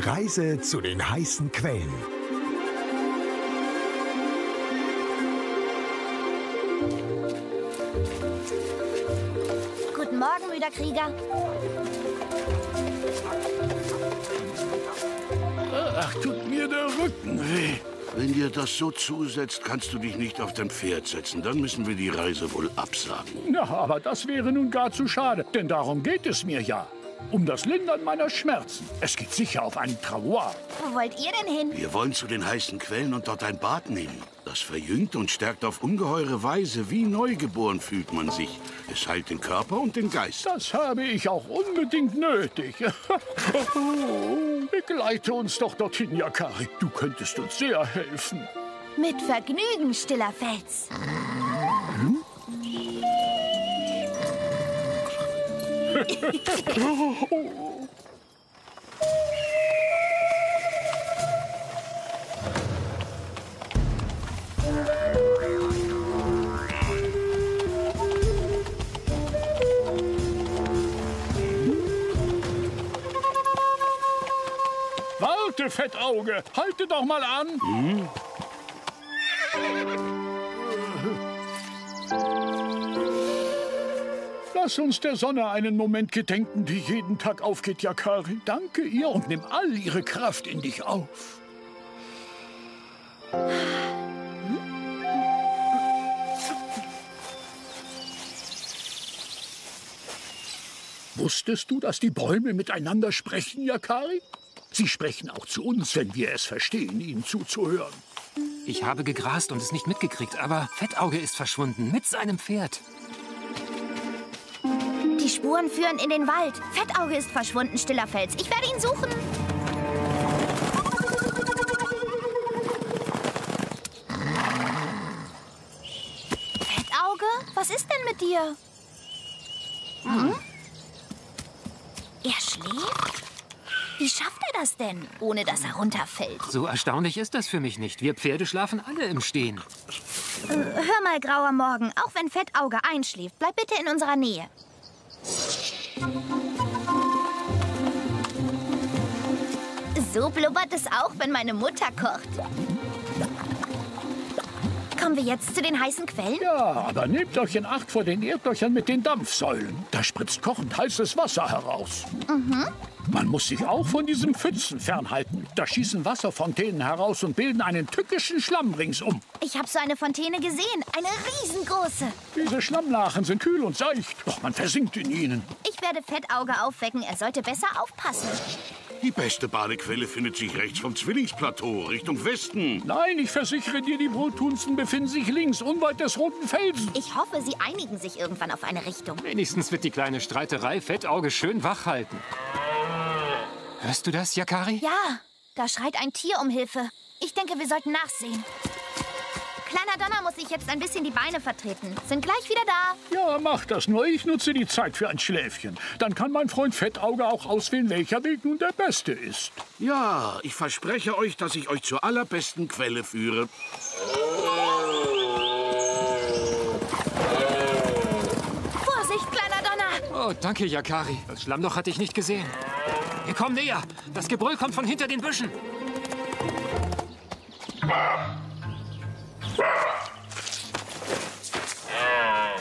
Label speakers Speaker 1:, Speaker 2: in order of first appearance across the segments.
Speaker 1: Die Reise zu den heißen Quellen.
Speaker 2: Guten Morgen, müder Krieger.
Speaker 3: Ach, tut mir der Rücken weh.
Speaker 4: Wenn dir das so zusetzt, kannst du dich nicht auf dein Pferd setzen. Dann müssen wir die Reise wohl absagen.
Speaker 3: Na, aber das wäre nun gar zu schade, denn darum geht es mir ja. Um das Lindern meiner Schmerzen. Es geht sicher auf einen Travois.
Speaker 2: Wo wollt ihr denn hin?
Speaker 4: Wir wollen zu den heißen Quellen und dort ein Bad nehmen. Das verjüngt und stärkt auf ungeheure Weise. Wie neugeboren fühlt man sich. Es heilt den Körper und den Geist.
Speaker 3: Das habe ich auch unbedingt nötig. Begleite uns doch dorthin, Yakari. Du könntest uns sehr helfen.
Speaker 2: Mit Vergnügen, stiller Fels.
Speaker 3: Warte, Fettauge. Halte doch mal an. Lass uns der Sonne einen Moment gedenken, die jeden Tag aufgeht, Yakari. Danke ihr und nimm all ihre Kraft in dich auf. Wusstest du, dass die Bäume miteinander sprechen, Yakari? Sie sprechen auch zu uns, wenn wir es verstehen, ihnen zuzuhören.
Speaker 5: Ich habe gegrast und es nicht mitgekriegt, aber Fettauge ist verschwunden mit seinem Pferd.
Speaker 2: Die Spuren führen in den Wald. Fettauge ist verschwunden, stiller Fels. Ich werde ihn suchen. Fettauge? Was ist denn mit dir? Hm? Er schläft? Wie schafft er das denn, ohne dass er runterfällt?
Speaker 5: So erstaunlich ist das für mich nicht. Wir Pferde schlafen alle im Stehen.
Speaker 2: Hör mal, grauer Morgen, auch wenn Fettauge einschläft, bleib bitte in unserer Nähe. So blubbert es auch, wenn meine Mutter kocht. Kommen wir jetzt zu den heißen Quellen?
Speaker 3: Ja, aber nehmt euch in Acht vor den Erdlöchern mit den Dampfsäulen. Da spritzt kochend heißes Wasser heraus. Man muss sich auch von diesem Pfützen fernhalten. Da schießen Wasserfontänen heraus und bilden einen tückischen Schlamm ringsum.
Speaker 2: Ich habe so eine Fontäne gesehen, eine riesengroße.
Speaker 3: Diese Schlammlachen sind kühl und seicht, doch man versinkt in ihnen.
Speaker 2: Ich werde Fettauge aufwecken, er sollte besser aufpassen.
Speaker 4: Die beste Badequelle findet sich rechts vom Zwillingsplateau, Richtung Westen.
Speaker 3: Nein, ich versichere dir, die Bruttunsten befinden sich links, unweit des roten Felsens.
Speaker 2: Ich hoffe, sie einigen sich irgendwann auf eine Richtung.
Speaker 5: Wenigstens wird die kleine Streiterei Fettauge schön wach halten. Hörst du das, Yakari?
Speaker 2: Ja, da schreit ein Tier um Hilfe. Ich denke, wir sollten nachsehen. Kleiner Donner muss sich jetzt ein bisschen die Beine vertreten. Sind gleich wieder da.
Speaker 3: Ja, mach das nur. Ich nutze die Zeit für ein Schläfchen. Dann kann mein Freund Fettauge auch auswählen, welcher Weg nun der beste ist.
Speaker 4: Ja, ich verspreche euch, dass ich euch zur allerbesten Quelle führe.
Speaker 2: Vorsicht, kleiner Donner.
Speaker 5: Oh, danke, Yakari. Das Schlammloch hatte ich nicht gesehen. Wir kommen näher. Das Gebrüll kommt von hinter den Büschen.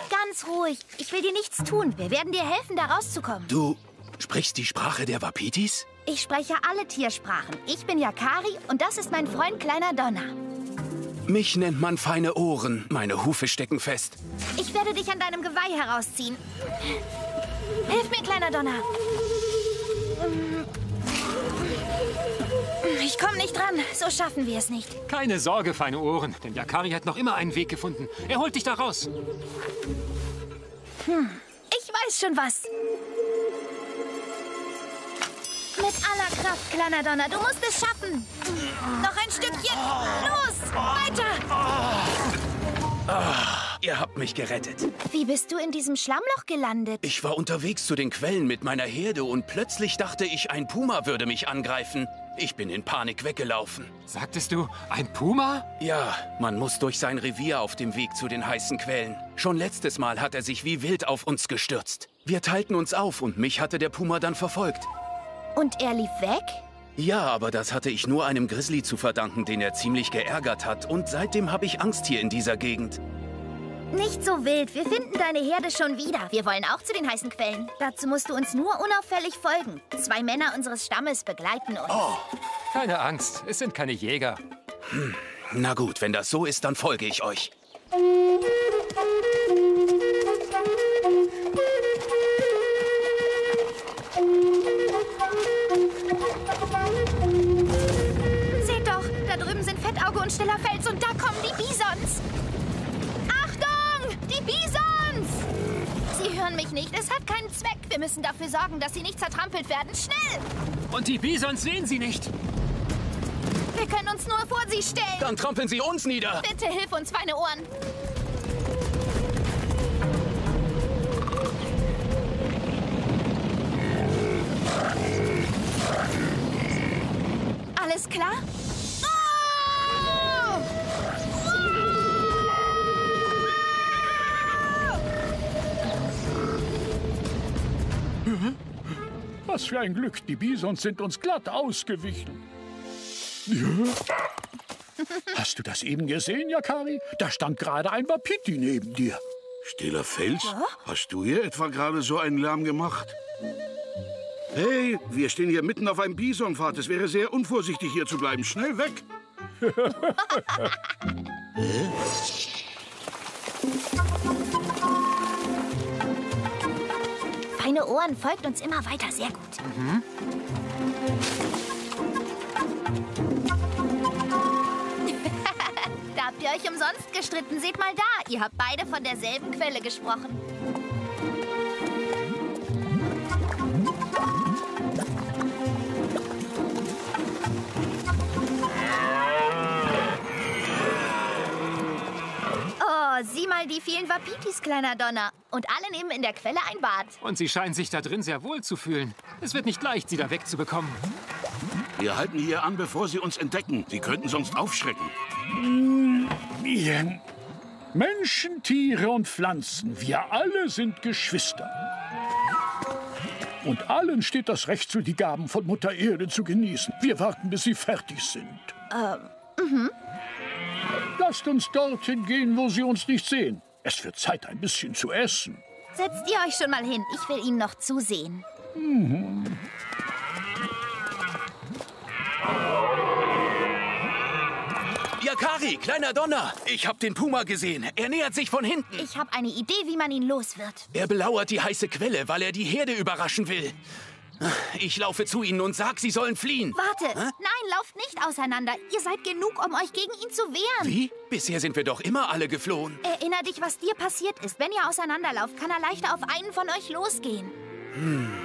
Speaker 2: Ganz ruhig. Ich will dir nichts tun. Wir werden dir helfen, da rauszukommen.
Speaker 6: Du sprichst die Sprache der Wapitis?
Speaker 2: Ich spreche alle Tiersprachen. Ich bin Yakari und das ist mein Freund Kleiner Donner.
Speaker 6: Mich nennt man feine Ohren. Meine Hufe stecken fest.
Speaker 2: Ich werde dich an deinem Geweih herausziehen. Hilf mir, Kleiner Donner. Ich komme nicht dran. So schaffen wir es nicht.
Speaker 5: Keine Sorge, feine Ohren, denn Yakari hat noch immer einen Weg gefunden. Er holt dich da raus.
Speaker 2: Ich weiß schon was. Mit aller Kraft, kleiner Donner. Du musst es schaffen. Noch ein Stückchen. Los, weiter.
Speaker 6: Ihr habt mich gerettet.
Speaker 2: Wie bist du in diesem Schlammloch gelandet?
Speaker 6: Ich war unterwegs zu den Quellen mit meiner Herde und plötzlich dachte ich, ein Puma würde mich angreifen. Ich bin in Panik weggelaufen.
Speaker 5: Sagtest du, ein Puma?
Speaker 6: Ja, man muss durch sein Revier auf dem Weg zu den heißen Quellen. Schon letztes Mal hat er sich wie wild auf uns gestürzt. Wir teilten uns auf und mich hatte der Puma dann verfolgt.
Speaker 2: Und er lief weg?
Speaker 6: Ja, aber das hatte ich nur einem Grizzly zu verdanken, den er ziemlich geärgert hat. Und seitdem habe ich Angst hier in dieser Gegend.
Speaker 2: Nicht so wild. Wir finden deine Herde schon wieder. Wir wollen auch zu den heißen Quellen. Dazu musst du uns nur unauffällig folgen. Zwei Männer unseres Stammes begleiten uns.
Speaker 5: Keine Angst, es sind keine Jäger.
Speaker 6: Na gut, wenn das so ist, dann folge ich euch.
Speaker 2: Seht doch, da drüben sind Fettauge und Stiller Fels und da kommen die Bisons. Bisons! Sie hören mich nicht. Es hat keinen Zweck. Wir müssen dafür sorgen, dass sie nicht zertrampelt werden. Schnell!
Speaker 5: Und die Bisons sehen sie nicht.
Speaker 2: Wir können uns nur vor sie stellen.
Speaker 6: Dann trampeln sie uns nieder.
Speaker 2: Bitte hilf uns, feine Ohren. Alles klar?
Speaker 3: Was für ein Glück, die Bisons sind uns glatt ausgewichen. Ja. Hast du das eben gesehen, Yakari? Da stand gerade ein Wapiti neben dir.
Speaker 4: Stiller Fels? Hast du hier etwa gerade so einen Lärm gemacht? Hey, wir stehen hier mitten auf einem Bisonpfad. Es wäre sehr unvorsichtig, hier zu bleiben. Schnell weg!
Speaker 2: Feine Ohren folgt uns immer weiter. Sehr gut. da habt ihr euch umsonst gestritten. Seht mal da. Ihr habt beide von derselben Quelle gesprochen. Oh, sieh mal die vielen Wapitis, kleiner Donner. Und alle nehmen in der Quelle ein Bad.
Speaker 5: Und sie scheinen sich da drin sehr wohl zu fühlen. Es wird nicht leicht, sie da wegzubekommen.
Speaker 4: Wir halten hier an, bevor sie uns entdecken. Sie könnten sonst aufschrecken.
Speaker 3: Menschen, Tiere und Pflanzen, wir alle sind Geschwister. Und allen steht das Recht zu, die Gaben von Mutter Erde zu genießen. Wir warten, bis sie fertig sind. Lasst uns dorthin gehen, wo sie uns nicht sehen. Es wird Zeit, ein bisschen zu essen.
Speaker 2: Setzt ihr euch schon mal hin. Ich will ihnen noch zusehen.
Speaker 6: Yakari, kleiner Donner. Ich hab den Puma gesehen. Er nähert sich von hinten.
Speaker 2: Ich habe eine Idee, wie man ihn los wird.
Speaker 6: Er belauert die heiße Quelle, weil er die Herde überraschen will. Ich laufe zu ihnen und sag, sie sollen fliehen.
Speaker 2: Warte. Nein, lauft nicht auseinander. Ihr seid genug, um euch gegen ihn zu wehren.
Speaker 6: Wie? Bisher sind wir doch immer alle geflohen.
Speaker 2: Erinner dich, was dir passiert ist. Wenn ihr auseinanderlauft, kann er leichter auf einen von euch losgehen.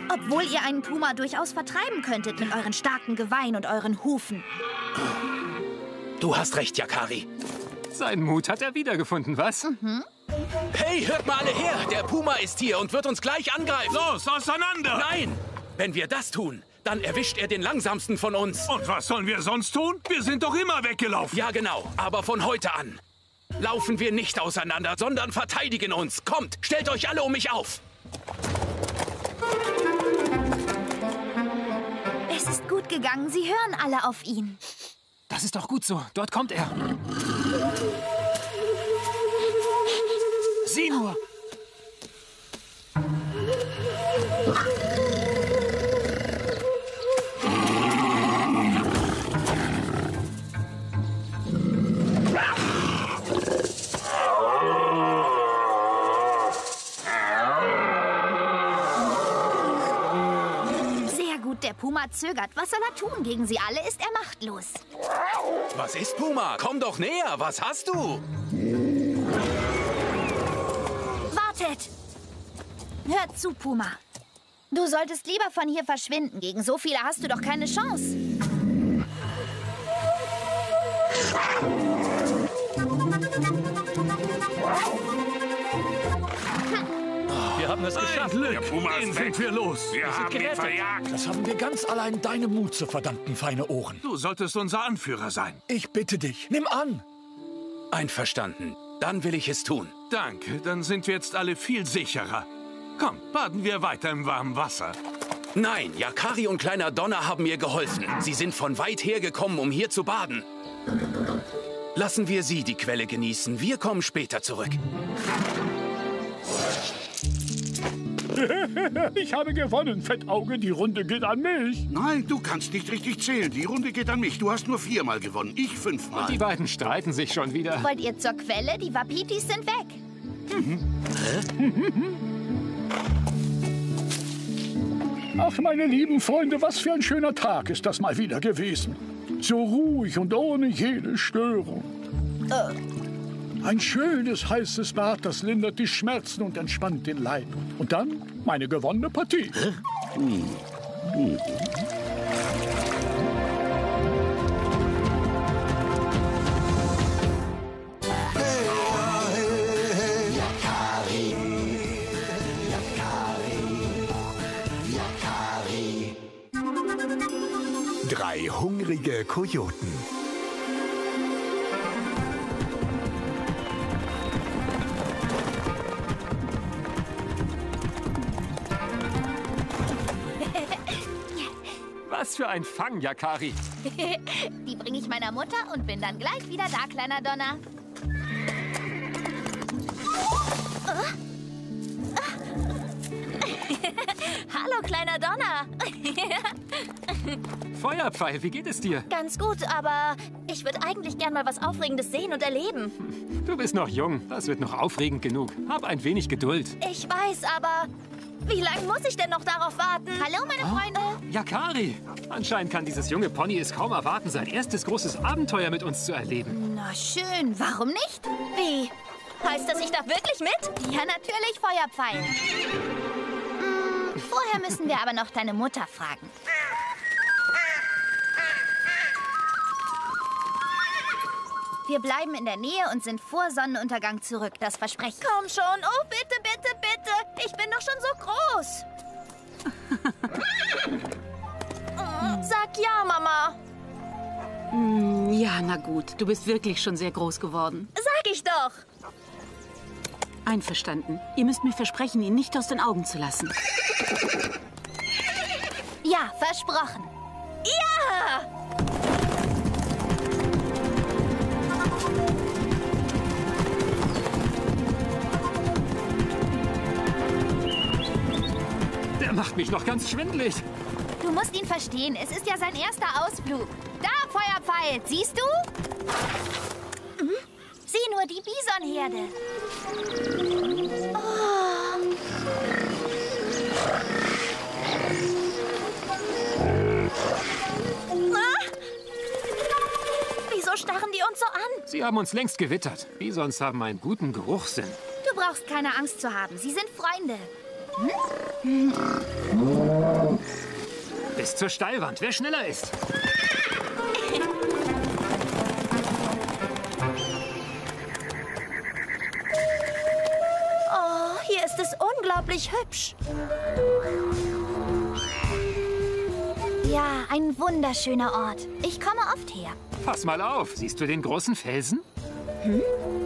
Speaker 2: Obwohl ihr einen Puma durchaus vertreiben könntet mit euren starken Geweihen und euren Hufen.
Speaker 6: Du hast recht, Yakari.
Speaker 5: Seinen Mut hat er wiedergefunden, was?
Speaker 6: Hey, hört mal alle her. Der Puma ist hier und wird uns gleich angreifen.
Speaker 7: Los, auseinander!
Speaker 6: Nein! Wenn wir das tun, dann erwischt er den langsamsten von uns.
Speaker 7: Und was sollen wir sonst tun? Wir sind doch immer weggelaufen.
Speaker 6: Ja, genau. Aber von heute an laufen wir nicht auseinander, sondern verteidigen uns. Kommt, stellt euch alle um mich auf.
Speaker 2: Es ist gut gegangen. Sie hören alle auf ihn.
Speaker 5: Das ist doch gut so. Dort kommt er. Sieh nur.
Speaker 2: Der Puma zögert. Was soll er tun? Gegen sie alle ist er machtlos.
Speaker 6: Was ist Puma? Komm doch näher. Was hast du?
Speaker 2: Wartet! Hört zu, Puma. Du solltest lieber von hier verschwinden. Gegen so viele hast du doch keine Chance.
Speaker 5: Haben es geschafft.
Speaker 7: Glück.
Speaker 4: Puma
Speaker 7: Den
Speaker 4: ist
Speaker 7: sind
Speaker 4: weg.
Speaker 7: wir los.
Speaker 4: Wir haben ihn verjagt.
Speaker 8: Das haben wir ganz allein deinem Mut zu verdanken, feine Ohren.
Speaker 7: Du solltest unser Anführer sein.
Speaker 8: Ich bitte dich, nimm an.
Speaker 6: Einverstanden. Dann will ich es tun.
Speaker 7: Danke, dann sind wir jetzt alle viel sicherer. Komm, baden wir weiter im warmen Wasser.
Speaker 6: Nein, Yakari und kleiner Donner haben mir geholfen. Sie sind von weit her gekommen, um hier zu baden. Lassen wir sie die Quelle genießen. Wir kommen später zurück.
Speaker 3: Ich habe gewonnen, Fettauge. Die Runde geht an mich.
Speaker 4: Nein, du kannst nicht richtig zählen. Die Runde geht an mich. Du hast nur viermal gewonnen, ich fünfmal.
Speaker 5: Die beiden streiten sich schon wieder.
Speaker 2: Wollt ihr zur Quelle? Die Wapitis sind weg.
Speaker 3: Ach, meine lieben Freunde, was für ein schöner Tag ist das mal wieder gewesen. So ruhig und ohne jede Störung. Ein schönes, heißes Bad, das lindert die Schmerzen und entspannt den Leib. Und dann meine gewonnene Partie.
Speaker 1: Drei hungrige Kojoten.
Speaker 5: Was für ein Fang, Yakari.
Speaker 2: Die bringe ich meiner Mutter und bin dann gleich wieder da, kleiner Donner. Hallo, kleiner Donner.
Speaker 5: Feuerpfeil, wie geht es dir?
Speaker 2: Ganz gut, aber ich würde eigentlich gern mal was Aufregendes sehen und erleben.
Speaker 5: Du bist noch jung. Das wird noch aufregend genug. Hab ein wenig Geduld.
Speaker 2: Ich weiß, aber wie lange muss ich denn noch darauf warten? Hallo, meine Freunde.
Speaker 5: Yakari! Anscheinend kann dieses junge Pony es kaum erwarten, sein erstes großes Abenteuer mit uns zu erleben.
Speaker 2: Na schön, warum nicht? Wie? Heißt das, ich darf wirklich mit? Ja, natürlich, Feuerpfeil. Hm, vorher müssen wir aber noch deine Mutter fragen. Wir bleiben in der Nähe und sind vor Sonnenuntergang zurück, das verspreche ich. Komm schon, oh bitte, bitte, bitte. Ich bin doch schon so groß. Sag ja, Mama.
Speaker 9: Ja, na gut. Du bist wirklich schon sehr groß geworden.
Speaker 2: Sag ich doch.
Speaker 9: Einverstanden. Ihr müsst mir versprechen, ihn nicht aus den Augen zu lassen.
Speaker 2: Ja, versprochen. Ja!
Speaker 5: Macht mich noch ganz schwindelig.
Speaker 2: Du musst ihn verstehen. Es ist ja sein erster Ausflug. Da, Feuerpfeil. Siehst du? Hm? Sieh nur die Bisonherde. Oh. Ah! Wieso starren die uns so an?
Speaker 5: Sie haben uns längst gewittert. Bisons haben einen guten Geruchssinn.
Speaker 2: Du brauchst keine Angst zu haben. Sie sind Freunde.
Speaker 5: Bis zur Steilwand, wer schneller ist.
Speaker 2: Oh, hier ist es unglaublich hübsch. Ja, ein wunderschöner Ort. Ich komme oft her.
Speaker 5: Pass mal auf, siehst du den großen Felsen? Den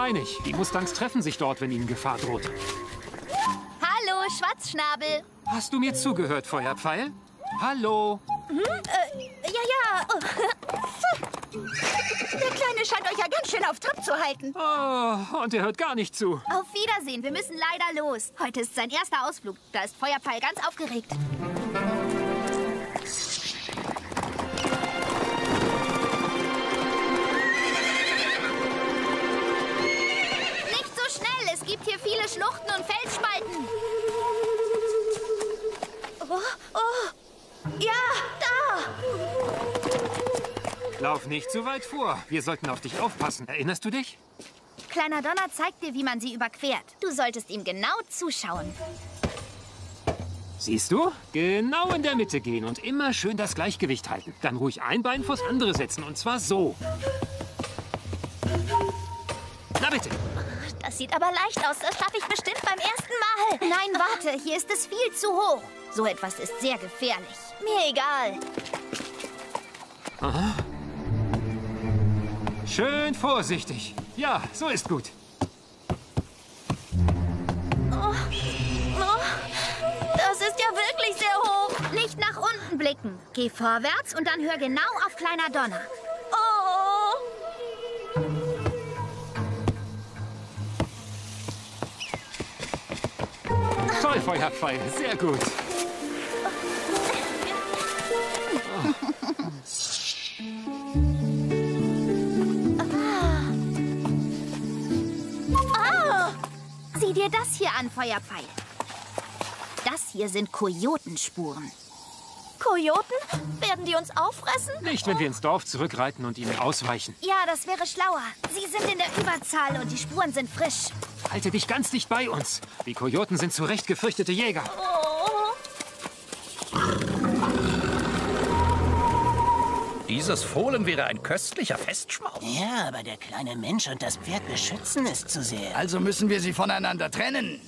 Speaker 5: meine ich. Die Mustangs treffen sich dort, wenn ihnen Gefahr droht.
Speaker 2: Hallo, Schwarzschnabel.
Speaker 5: Hast du mir zugehört, Feuerpfeil? Hallo?
Speaker 2: Ja, ja. Der Kleine scheint euch ja ganz schön auf Trab zu halten.
Speaker 5: Oh, und er hört gar nicht zu.
Speaker 2: Auf Wiedersehen, wir müssen leider los. Heute ist sein erster Ausflug. Da ist Feuerpfeil ganz aufgeregt. Ja, da.
Speaker 5: Lauf nicht zu weit vor. Wir sollten auf dich aufpassen. Erinnerst du dich?
Speaker 2: Kleiner Donner zeigt dir, wie man sie überquert. Du solltest ihm genau zuschauen.
Speaker 5: Siehst du? Genau in der Mitte gehen und immer schön das Gleichgewicht halten. Dann ruhig ein Bein vors andere setzen und zwar so. Na bitte.
Speaker 2: Das sieht aber leicht aus. Das schaffe ich bestimmt beim ersten Mal. Nein, warte. Hier ist es viel zu hoch. So etwas ist sehr gefährlich. Mir egal. Aha.
Speaker 5: Schön vorsichtig. Ja, so ist gut.
Speaker 10: Oh. Oh. Das ist ja wirklich sehr hoch.
Speaker 2: Nicht nach unten blicken. Geh vorwärts und dann hör genau auf kleiner Donner.
Speaker 5: Toll, Feuerpfeil. Sehr gut.
Speaker 2: Sieh dir das hier an, Feuerpfeil. Das hier sind Kojotenspuren.
Speaker 11: Kojoten? Werden die uns auffressen?
Speaker 5: Nicht, wenn wir ins Dorf zurückreiten und ihnen ausweichen.
Speaker 2: Ja, das wäre schlauer. Sie sind in der Überzahl und die Spuren sind frisch.
Speaker 5: Halte dich ganz dicht bei uns. Die Kojoten sind zu Recht gefürchtete Jäger.
Speaker 12: Dieses Fohlen wäre ein köstlicher Festschmaus.
Speaker 13: Ja, aber der kleine Mensch und das Pferd beschützen es zu sehr.
Speaker 14: Also müssen wir sie voneinander trennen.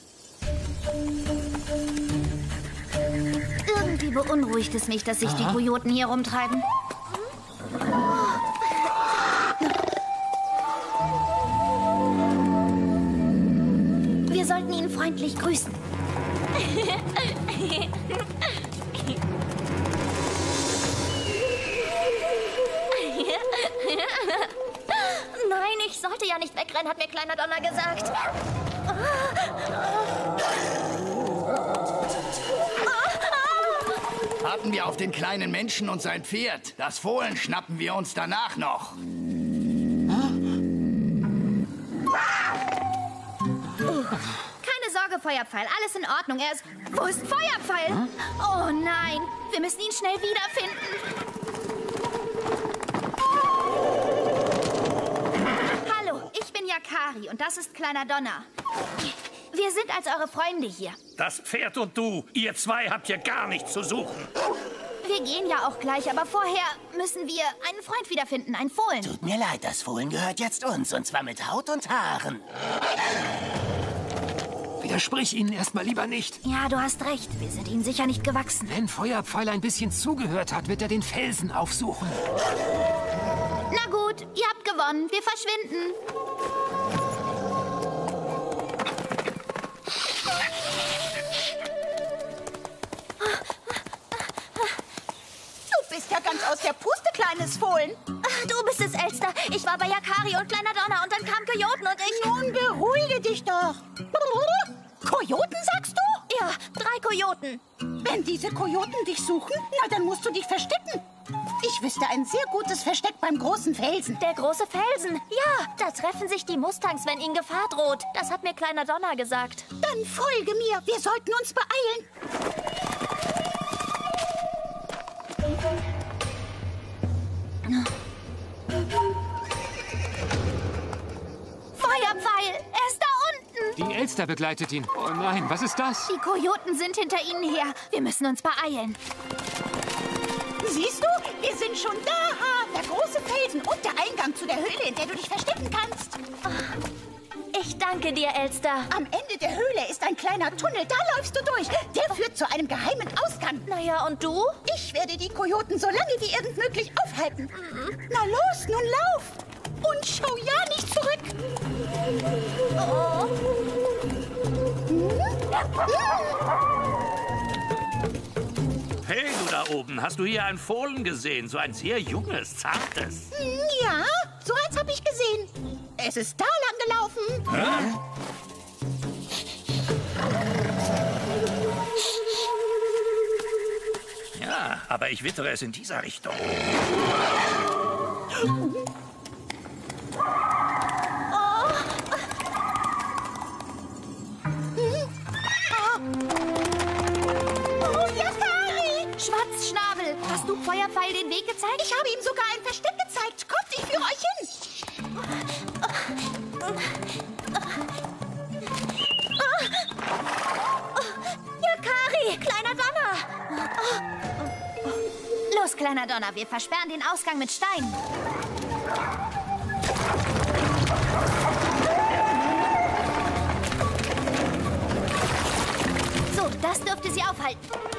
Speaker 2: Irgendwie beunruhigt es mich, dass sich die Kojoten hier rumtreiben. Freundlich grüßen.
Speaker 11: Nein, ich sollte ja nicht wegrennen, hat mir kleiner Donner gesagt.
Speaker 14: Warten wir auf den kleinen Menschen und sein Pferd. Das Fohlen schnappen wir uns danach noch.
Speaker 2: Keine Sorge, Feuerpfeil. Alles in Ordnung. Er ist. Wo ist Feuerpfeil? Oh nein. Wir müssen ihn schnell wiederfinden. Hallo, ich bin Yakari und das ist Kleiner Donner. Wir sind als eure Freunde hier.
Speaker 12: Das Pferd und du, ihr zwei habt hier gar nichts zu suchen.
Speaker 2: Wir gehen ja auch gleich, aber vorher müssen wir einen Freund wiederfinden, ein Fohlen.
Speaker 13: Tut mir leid, das Fohlen gehört jetzt uns. Und zwar mit Haut und Haaren.
Speaker 5: Widersprich ihnen erstmal lieber nicht.
Speaker 2: Ja, du hast recht. Wir sind ihnen sicher nicht gewachsen.
Speaker 5: Wenn Feuerpfeil ein bisschen zugehört hat, wird er den Felsen aufsuchen.
Speaker 2: Na gut, ihr habt gewonnen. Wir verschwinden.
Speaker 11: Du bist ja ganz aus der Puste, kleines Fohlen.
Speaker 2: Du bist es, Elster. Ich war bei Yakari und Kleiner Donner und dann kamen Kojoten und ich...
Speaker 11: Nun beruhige dich doch.
Speaker 2: Kojoten.
Speaker 11: Wenn diese Kojoten dich suchen, na dann musst du dich verstecken. Ich wüsste ein sehr gutes Versteck beim großen Felsen.
Speaker 2: Der große Felsen. Ja, da treffen sich die Mustangs, wenn ihnen Gefahr droht. Das hat mir Kleiner Donner gesagt.
Speaker 11: Dann folge mir. Wir sollten uns beeilen.
Speaker 5: Elster begleitet ihn. Oh nein, was ist das?
Speaker 2: Die Kojoten sind hinter ihnen her. Wir müssen uns beeilen.
Speaker 11: Siehst du, wir sind schon da. Der große Felsen und der Eingang zu der Höhle, in der du dich verstecken kannst.
Speaker 2: Ich danke dir, Elster.
Speaker 11: Am Ende der Höhle ist ein kleiner Tunnel. Da läufst du durch. Der führt zu einem geheimen Ausgang.
Speaker 2: Naja, und du?
Speaker 11: Ich werde die Kojoten so lange wie irgend möglich aufhalten. Na los, nun lauf. Und schau ja nicht zurück.
Speaker 2: Oh.
Speaker 12: Hey, du da oben, hast du hier ein Fohlen gesehen? So ein sehr junges, zartes.
Speaker 11: Ja, so eins habe ich gesehen. Es ist da lang gelaufen.
Speaker 12: Ja, aber ich wittere es in dieser Richtung.
Speaker 2: Du Feuerpfeil den Weg gezeigt?
Speaker 11: Ich habe ihm sogar ein Versteck gezeigt. Kommt, ich führe euch hin.
Speaker 2: Yakari, Kleiner Donner. Los, Kleiner Donner, wir versperren den Ausgang mit Steinen. So, das dürfte sie aufhalten.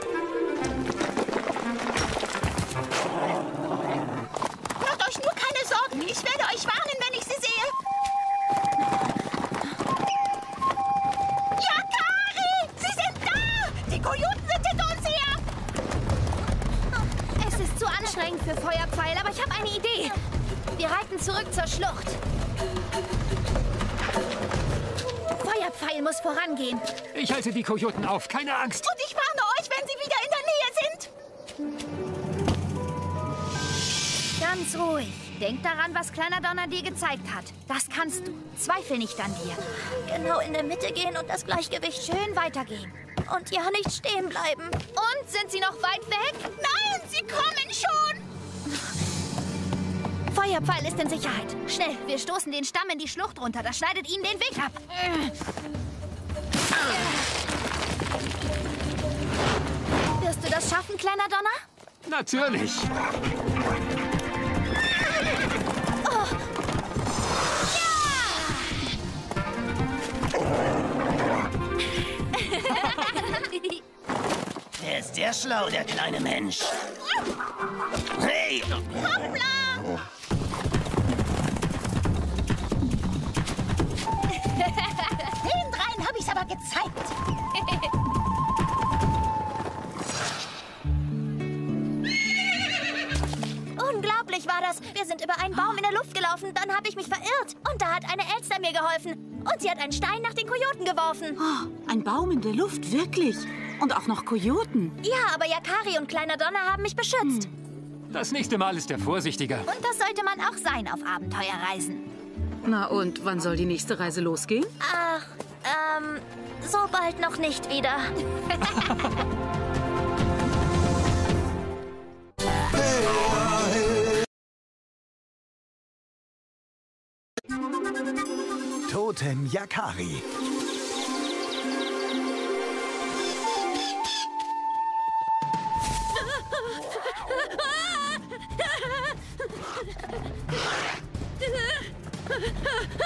Speaker 2: Schlucht. Feuerpfeil muss vorangehen.
Speaker 5: Ich halte die Kojoten auf, keine Angst.
Speaker 11: Und ich warne euch, wenn sie wieder in der Nähe sind.
Speaker 2: Ganz ruhig. Denk daran, was kleiner Donner dir gezeigt hat. Das kannst du. Zweifel nicht an dir.
Speaker 10: Genau in der Mitte gehen und das Gleichgewicht.
Speaker 2: Schön weitergehen.
Speaker 10: Und ja nicht stehen bleiben.
Speaker 2: Und sind sie noch weit weg?
Speaker 11: Nein, sie kommen schon.
Speaker 2: Feuerpfeil ist in Sicherheit. Schnell, wir stoßen den Stamm in die Schlucht runter. Das schneidet ihnen den Weg ab. Wirst du das schaffen, kleiner Donner?
Speaker 5: Natürlich.
Speaker 13: Der ist sehr schlau, der kleine Mensch. Hey!
Speaker 11: Hoppla! Aber gezeigt.
Speaker 10: Unglaublich war das. Wir sind über einen Baum in der Luft gelaufen, dann habe ich mich verirrt. Und da hat eine Elster mir geholfen. Und sie hat einen Stein nach den Kojoten geworfen.
Speaker 9: Oh, ein Baum in der Luft, wirklich. Und auch noch Kojoten.
Speaker 10: Ja, aber Yakari und Kleiner Donner haben mich beschützt.
Speaker 5: Das nächste Mal ist er vorsichtiger.
Speaker 2: Und das sollte man auch sein auf Abenteuerreisen.
Speaker 9: Na und wann soll die nächste Reise losgehen?
Speaker 10: Ach, ähm, so bald noch nicht wieder.
Speaker 1: Totem Yakari.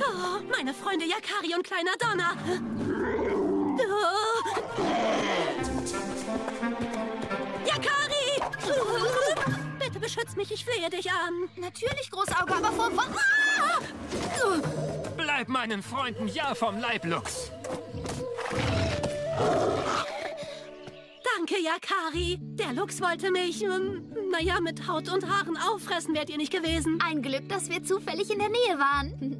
Speaker 15: Oh, meine Freunde Yakari und Kleiner Donner. Yakari! Bitte beschütz mich, ich flehe dich an.
Speaker 2: Natürlich, Großauge, aber vor... Ah!
Speaker 5: Bleib meinen Freunden ja vom Leib, Lux.
Speaker 15: Yakari. Der Luchs wollte mich, ähm, naja, mit Haut und Haaren auffressen, wärt ihr nicht gewesen.
Speaker 2: Ein Glück, dass wir zufällig in der Nähe waren.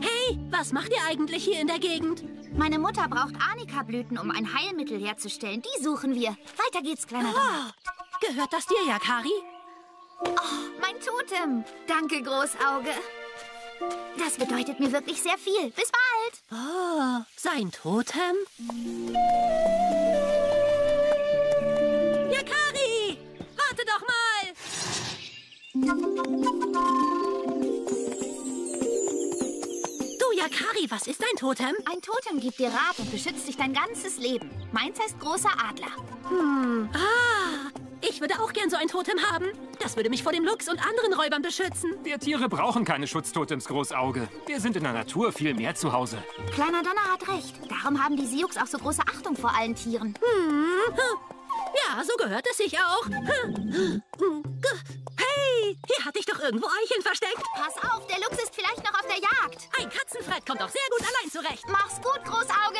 Speaker 15: Hey, was macht ihr eigentlich hier in der Gegend?
Speaker 2: Meine Mutter braucht Arnika-Blüten, um ein Heilmittel herzustellen. Die suchen wir. Weiter geht's, kleiner.
Speaker 15: Oh, gehört das dir, Yakari?
Speaker 2: Oh, mein Totem. Danke, Großauge. Das bedeutet mir wirklich sehr viel. Bis bald.
Speaker 15: Oh, sein Totem? Du, Yakari, was ist ein Totem?
Speaker 2: Ein Totem gibt dir Rat und beschützt dich dein ganzes Leben. Meins heißt großer Adler.
Speaker 15: Hm. Ah, ich würde auch gern so ein Totem haben. Das würde mich vor dem Luchs und anderen Räubern beschützen.
Speaker 5: Wir Tiere brauchen keine Schutztotems, Großauge. Wir sind in der Natur viel mehr zu Hause.
Speaker 2: Kleiner Donner hat recht. Darum haben die Sioux auch so große Achtung vor allen Tieren.
Speaker 15: Hm. Ja, so gehört es sich auch. Hier hatte ich doch irgendwo Eicheln versteckt.
Speaker 2: Pass auf, der Luchs ist vielleicht noch auf der Jagd.
Speaker 15: Ein Katzenfrett kommt doch sehr gut allein zurecht.
Speaker 2: Mach's gut, Großauge.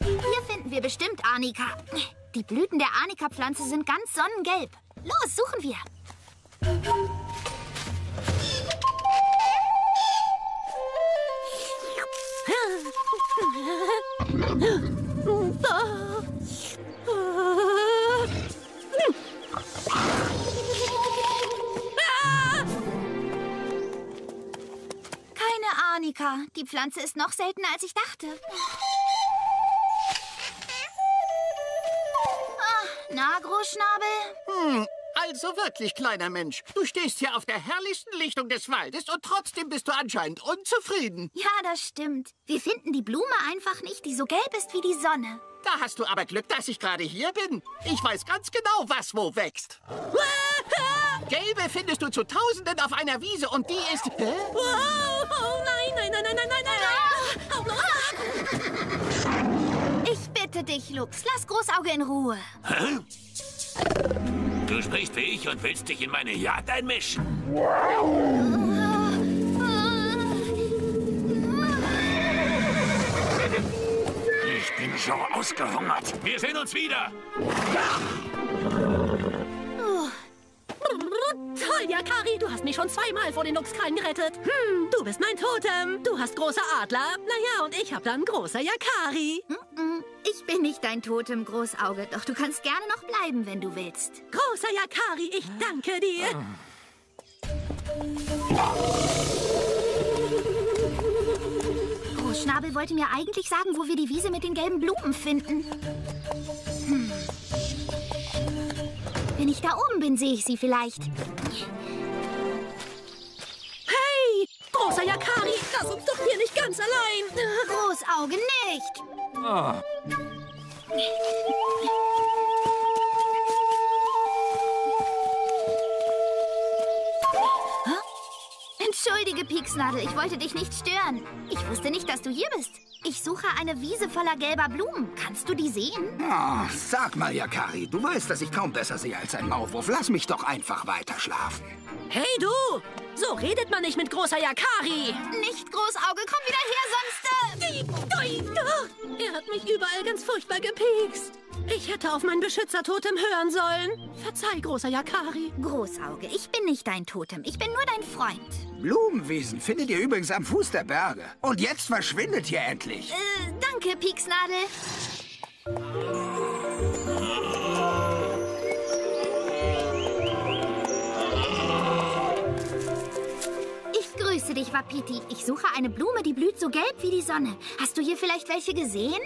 Speaker 2: Hier finden wir bestimmt Arnika. Die Blüten der Arnika-Pflanze sind ganz sonnengelb. Los, suchen wir. Arnika. Die Pflanze ist noch seltener, als ich dachte. Ah, na, Großschnabel?
Speaker 16: Hm, also wirklich, kleiner Mensch. Du stehst hier auf der herrlichsten Lichtung des Waldes und trotzdem bist du anscheinend unzufrieden.
Speaker 2: Ja, das stimmt. Wir finden die Blume einfach nicht, die so gelb ist wie die Sonne.
Speaker 16: Da hast du aber Glück, dass ich gerade hier bin. Ich weiß ganz genau, was wo wächst. Gelbe findest du zu Tausenden auf einer Wiese und die ist... Hä?
Speaker 15: Oh nein, nein, nein, nein, nein, nein, nein. Hau bloß ab.
Speaker 2: Ich bitte dich, Lux, lass Großauge in Ruhe.
Speaker 4: Hä?
Speaker 12: Du sprichst wie ich und willst dich in meine Jagd einmischen. Ich bin so ausgehungert. Wir sehen uns wieder.
Speaker 15: Oh. Toll, Yakari, du hast mich schon zweimal vor den Luchskrallen gerettet. Hm, du bist mein Totem. Du hast großer Adler. Naja, und ich hab dann großer Yakari.
Speaker 2: Ich bin nicht dein Totem, Großauge, doch du kannst gerne noch bleiben, wenn du willst.
Speaker 15: Großer Yakari, ich danke dir.
Speaker 2: Großschnabel wollte mir eigentlich sagen, wo wir die Wiese mit den gelben Blumen finden. Hm. Wenn ich da oben bin, sehe ich sie vielleicht.
Speaker 15: Hey, großer Yakari, lass uns doch hier nicht ganz allein.
Speaker 2: Großauge nicht.
Speaker 5: Ah.
Speaker 2: Entschuldige, Pieksnadel, ich wollte dich nicht stören. Ich wusste nicht, dass du hier bist. Ich suche eine Wiese voller gelber Blumen. Kannst du die sehen?
Speaker 14: Oh, sag mal, Yakari, du weißt, dass ich kaum besser sehe als ein Maulwurf. Lass mich doch einfach weiter schlafen.
Speaker 15: Hey du, so redet man nicht mit großer Yakari.
Speaker 2: Nicht Großauge, komm wieder her, sonst...
Speaker 15: Er hat mich überall ganz furchtbar gepikst. Ich hätte auf mein Beschützertotem hören sollen. Verzeih, großer Yakari.
Speaker 2: Großauge, ich bin nicht dein Totem. Ich bin nur dein Freund.
Speaker 14: Blumenwiesen findet ihr übrigens am Fuß der Berge. Und jetzt verschwindet ihr endlich.
Speaker 2: Äh, danke, Pieksnadel. Ich grüße dich, Wapiti. Ich suche eine Blume, die blüht so gelb wie die Sonne. Hast du hier vielleicht welche gesehen?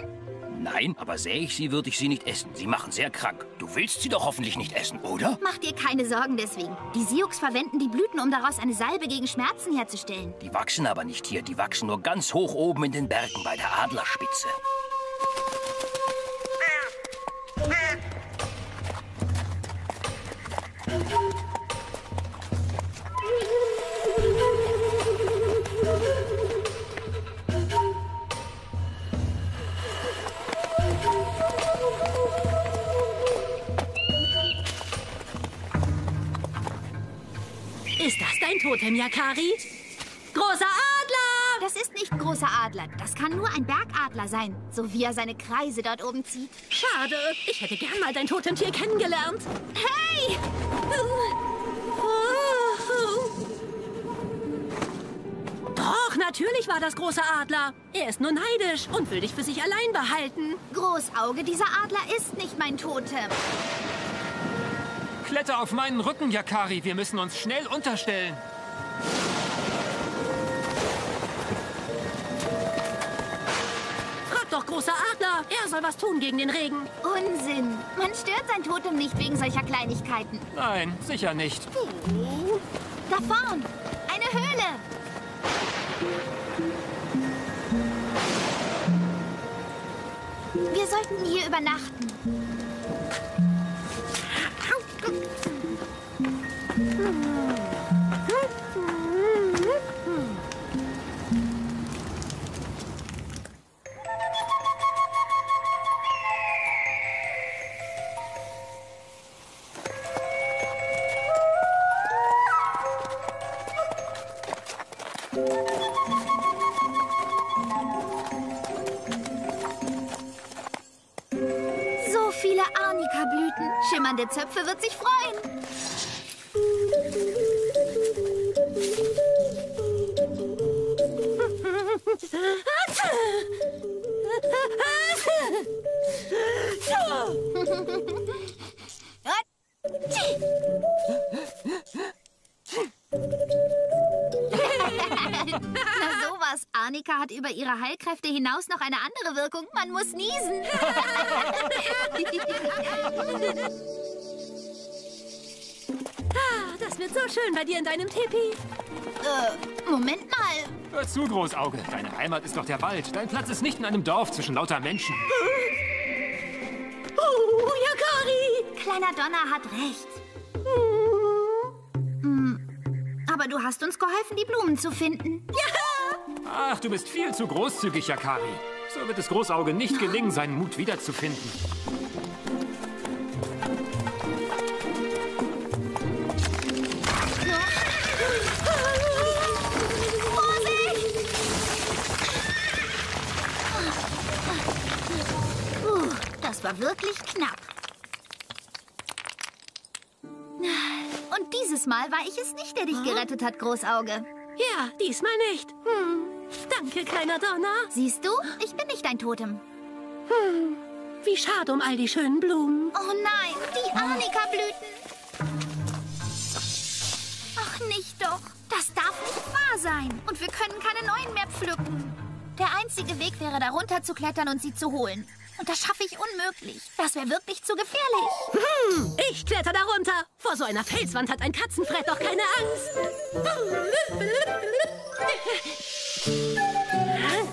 Speaker 17: Nein, aber sähe ich sie, würde ich sie nicht essen. Sie machen sehr krank. Du willst sie doch hoffentlich nicht essen, oder?
Speaker 2: Mach dir keine Sorgen deswegen. Die Sioux verwenden die Blüten, um daraus eine Salbe gegen Schmerzen herzustellen.
Speaker 17: Die wachsen aber nicht hier. Die wachsen nur ganz hoch oben in den Bergen bei der Adlerspitze.
Speaker 15: Totem, Yakari? Großer Adler!
Speaker 2: Das ist nicht großer Adler. Das kann nur ein Bergadler sein, so wie er seine Kreise dort oben zieht.
Speaker 15: Schade. Ich hätte gern mal dein Totemtier kennengelernt.
Speaker 2: Hey!
Speaker 15: Doch, natürlich war das großer Adler. Er ist nur neidisch und will dich für sich allein behalten.
Speaker 2: Großauge, dieser Adler ist nicht mein Totem.
Speaker 5: Kletter auf meinen Rücken, Yakari. Wir müssen uns schnell unterstellen.
Speaker 15: Frag doch, großer Adler. Er soll was tun gegen den Regen.
Speaker 2: Unsinn. Man stört sein Totem nicht wegen solcher Kleinigkeiten.
Speaker 5: Nein, sicher nicht.
Speaker 2: Da vorn. Eine Höhle. Wir sollten hier übernachten. So Arnika-Blüten. Schimmernde Zöpfe wird sich freuen. Na sowas. Arnika hat über ihre Heilkräfte hinaus noch eine andere Wirkung. Man muss niesen.
Speaker 15: So schön bei dir in deinem Tipi.
Speaker 2: Äh, Moment mal.
Speaker 5: Hör zu, Großauge. Deine Heimat ist doch der Wald. Dein Platz ist nicht in einem Dorf zwischen lauter Menschen.
Speaker 15: Oh, Yakari!
Speaker 2: Kleiner Donner hat recht. Hm, Aber du hast uns geholfen, die Blumen zu finden.
Speaker 5: Ach, du bist viel zu großzügig, Yakari. So wird es Großauge nicht gelingen, seinen Mut wiederzufinden.
Speaker 2: War wirklich knapp. Und dieses Mal war ich es nicht, der dich gerettet hat, Großauge.
Speaker 15: Ja, diesmal nicht. Hm. Danke, kleiner Donner.
Speaker 2: Siehst du, ich bin nicht dein Totem.
Speaker 15: Hm. Wie schade um all die schönen Blumen.
Speaker 2: Oh nein, die Arnika-Blüten. Ach, nicht doch. Das darf nicht wahr sein. Und wir können keine neuen mehr pflücken. Der einzige Weg wäre, darunter zu klettern und sie zu holen. Und das schaffe ich unmöglich. Das wäre wirklich zu gefährlich.
Speaker 15: Hm, ich kletter darunter. Vor so einer Felswand hat ein Katzenfred doch keine Angst.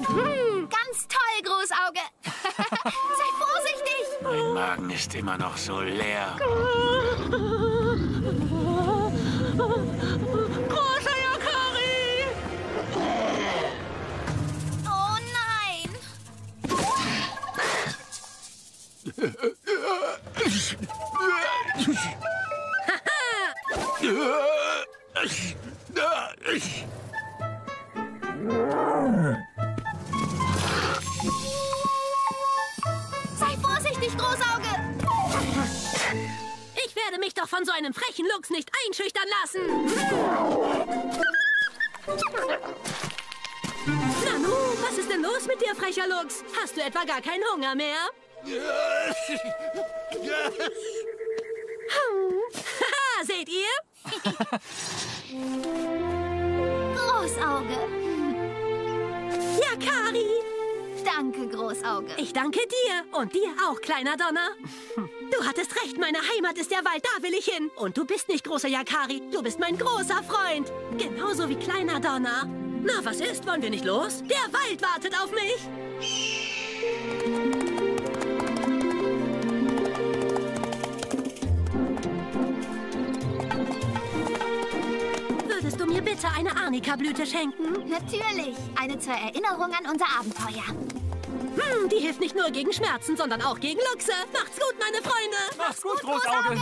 Speaker 2: Hm, ganz toll, Großauge. Sei vorsichtig.
Speaker 12: Mein Magen ist immer noch so leer.
Speaker 15: Etwa gar keinen Hunger mehr? Haha, seht ihr?
Speaker 2: Großauge.
Speaker 15: Yakari!
Speaker 2: Danke, Großauge.
Speaker 15: Ich danke dir und dir auch, kleiner Donner. Du hattest recht, meine Heimat ist der Wald, da will ich hin. Und du bist nicht großer Yakari, du bist mein großer Freund. Genauso wie kleiner Donner. Na, was ist? Wollen wir nicht los? Der Wald wartet auf mich. Würdest du mir bitte eine Arnika-Blüte schenken?
Speaker 2: Natürlich. Eine zur Erinnerung an unser Abenteuer.
Speaker 15: Hm, die hilft nicht nur gegen Schmerzen, sondern auch gegen Luchse. Macht's gut, meine Freunde.
Speaker 5: Macht's gut, Großauge.